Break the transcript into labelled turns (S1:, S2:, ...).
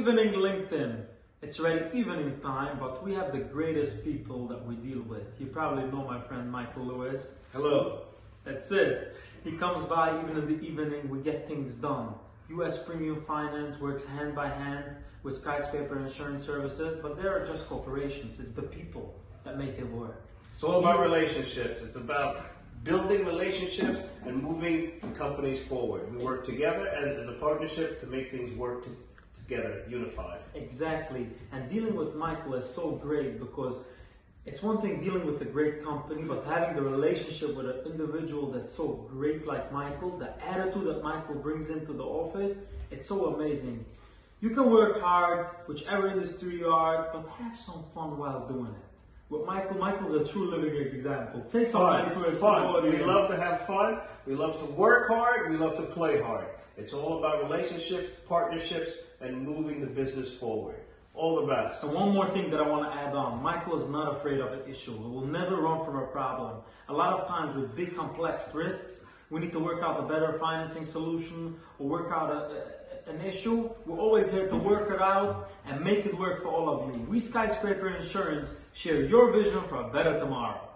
S1: evening LinkedIn. It's already evening time, but we have the greatest people that we deal with. You probably know my friend Michael Lewis.
S2: Hello.
S1: That's it. He comes by even in the evening, we get things done. US Premium Finance works hand by hand with Skyscraper Insurance Services, but they are just corporations. It's the people that make it work.
S2: It's all about relationships. It's about building relationships and moving the companies forward. We work together and as a partnership to make things work to, together, unified.
S1: Exactly. And dealing with Michael is so great because it's one thing dealing with a great company, but having the relationship with an individual that's so great like Michael, the attitude that Michael brings into the office, it's so amazing. You can work hard, whichever industry you are, but have some fun while doing it. With Michael, Michael's a true living example. Take some
S2: Fun, fun.
S1: to
S2: We love to have fun. We love to work hard. We love to play hard. It's all about relationships, partnerships, and moving the business forward. All the best.
S1: And one more thing that I want to add on. Michael is not afraid of an issue. He will never run from a problem. A lot of times with big complex risks, we need to work out a better financing solution or work out a, a- an issue. We're always here to work it out and make it work for all of you. We Skyscraper Insurance share your vision for a better tomorrow.